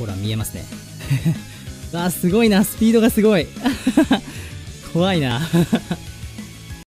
ほら、見えますね。わあ、すごいな。スピードがすごい。怖いな。